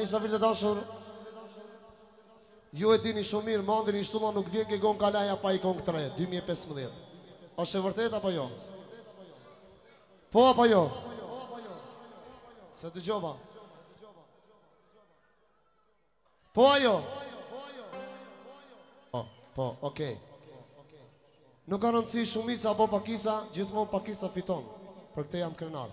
Mysafir të dashur, ju e dini shumë mirë, Mandi Nishtulla nuk vjen ke Gon Kalaja pa i kong të re, dy mijë e pesëmbëdhjetë. Është e vërtetë apo jo? Po apo jo? S'e dëgjova. Po a jo? Po, po, okej. Nuk ka rëndësi shumica apo pakica, gjithmonë pakica fiton. Për këtë jam krenar.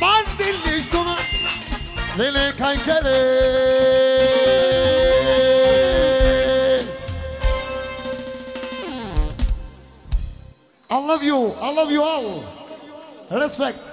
Mandi Nishtulla Në në kaj kele I love you, I love you all Respect